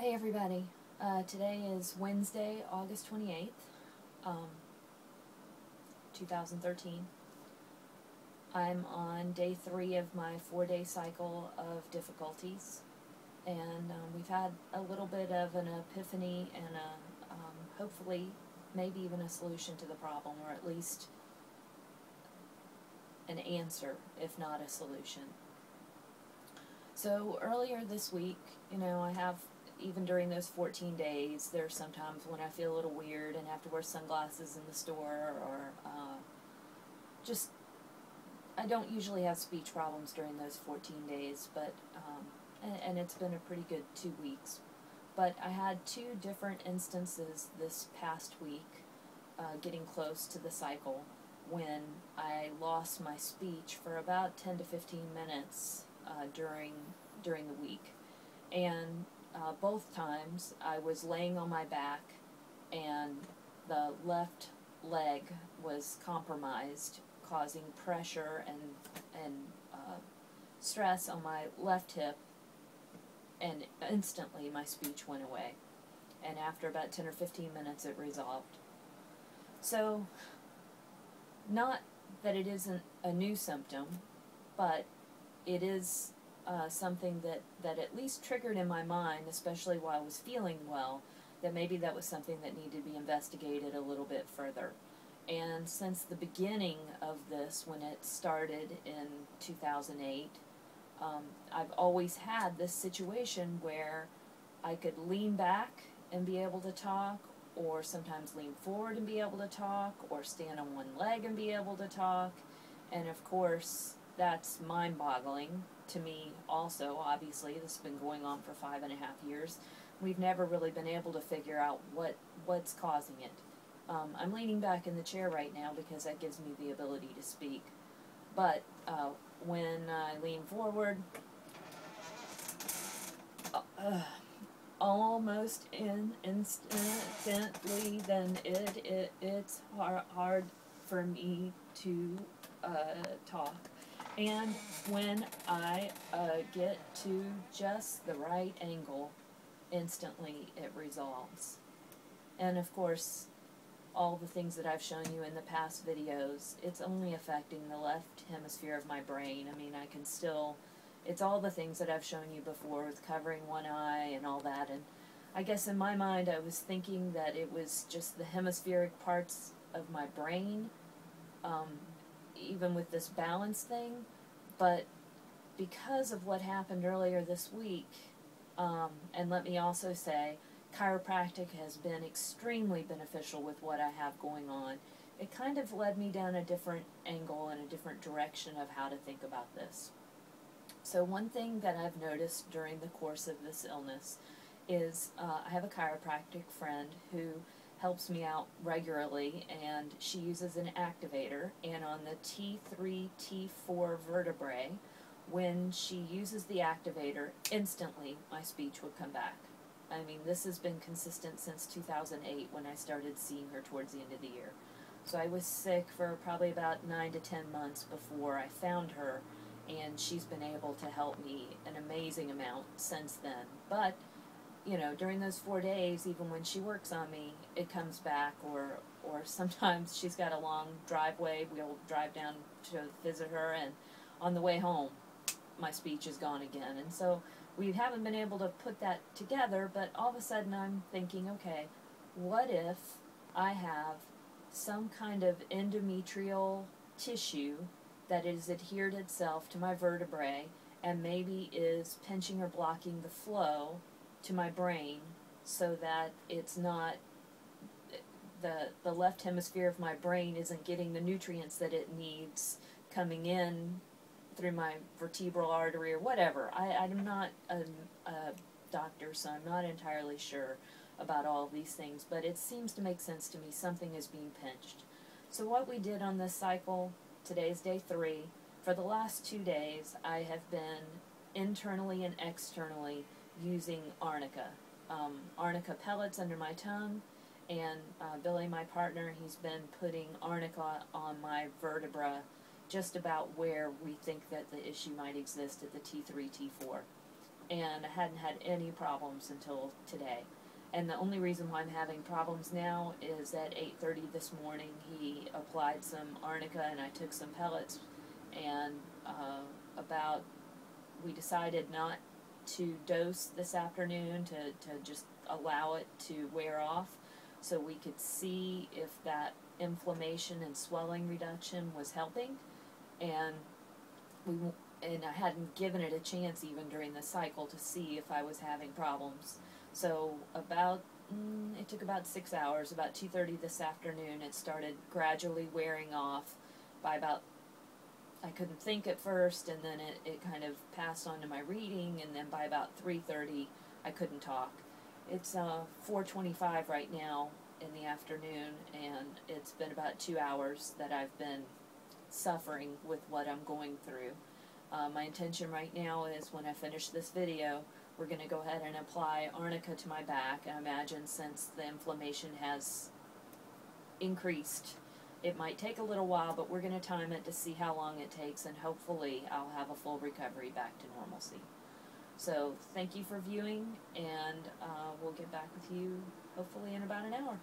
Hey everybody, uh, today is Wednesday, August 28th, um, 2013. I'm on day three of my four day cycle of difficulties, and um, we've had a little bit of an epiphany and a, um, hopefully, maybe even a solution to the problem, or at least an answer, if not a solution. So earlier this week, you know, I have even during those 14 days, there's sometimes when I feel a little weird and have to wear sunglasses in the store or uh, just, I don't usually have speech problems during those 14 days, but, um, and, and it's been a pretty good two weeks. But I had two different instances this past week, uh, getting close to the cycle, when I lost my speech for about 10 to 15 minutes uh, during during the week. And uh, both times I was laying on my back and the left leg was compromised, causing pressure and, and uh, stress on my left hip, and instantly my speech went away. And after about 10 or 15 minutes, it resolved. So, not that it isn't a new symptom, but it is uh, something that, that at least triggered in my mind, especially while I was feeling well, that maybe that was something that needed to be investigated a little bit further. And since the beginning of this, when it started in 2008, um, I've always had this situation where I could lean back and be able to talk, or sometimes lean forward and be able to talk, or stand on one leg and be able to talk. And of course, that's mind boggling to me also, obviously. This has been going on for five and a half years. We've never really been able to figure out what what's causing it. Um, I'm leaning back in the chair right now because that gives me the ability to speak. But uh, when I lean forward, uh, almost in instantly, then it, it it's hard, hard for me to uh, talk. And when I uh, get to just the right angle, instantly it resolves. And of course, all the things that I've shown you in the past videos, it's only affecting the left hemisphere of my brain. I mean, I can still, it's all the things that I've shown you before with covering one eye and all that. And I guess in my mind, I was thinking that it was just the hemispheric parts of my brain um, even with this balance thing, but because of what happened earlier this week, um, and let me also say, chiropractic has been extremely beneficial with what I have going on. It kind of led me down a different angle and a different direction of how to think about this. So one thing that I've noticed during the course of this illness is uh, I have a chiropractic friend who helps me out regularly, and she uses an activator. And on the T3, T4 vertebrae, when she uses the activator, instantly my speech would come back. I mean, this has been consistent since 2008 when I started seeing her towards the end of the year. So I was sick for probably about nine to ten months before I found her, and she's been able to help me an amazing amount since then. But you know, during those four days, even when she works on me, it comes back, or or sometimes she's got a long driveway. We'll drive down to visit her, and on the way home, my speech is gone again. And so we haven't been able to put that together. But all of a sudden, I'm thinking, okay, what if I have some kind of endometrial tissue that has adhered itself to my vertebrae and maybe is pinching or blocking the flow to my brain so that it's not the the left hemisphere of my brain isn't getting the nutrients that it needs coming in through my vertebral artery or whatever. I, I'm not a, a doctor, so I'm not entirely sure about all these things, but it seems to make sense to me. Something is being pinched. So what we did on this cycle, today's day three, for the last two days, I have been internally and externally using arnica. Um, arnica pellets under my tongue, and uh, Billy, my partner, he's been putting arnica on my vertebra just about where we think that the issue might exist at the T3, T4. and I hadn't had any problems until today. And the only reason why I'm having problems now is at 8:30 this morning he applied some arnica and I took some pellets, and uh, about we decided not to dose this afternoon to to just allow it to wear off, so we could see if that inflammation and swelling reduction was helping, and we and I hadn't given it a chance even during the cycle to see if I was having problems. So about mm, it took about six hours. About two thirty this afternoon, it started gradually wearing off. By about I couldn't think at first, and then it, it kind of passed on to my reading, and then by about three thirty, I couldn't talk. It's uh, four twenty-five right now in the afternoon, and it's been about two hours that I've been suffering with what I'm going through. Uh, my intention right now is when I finish this video, we're going to go ahead and apply arnica to my back. I imagine since the inflammation has increased, it might take a little while, but we're going to time it to see how long it takes, and hopefully, I'll have a full recovery back to normalcy. So, thank you for viewing, and uh, we'll get back with you hopefully in about an hour.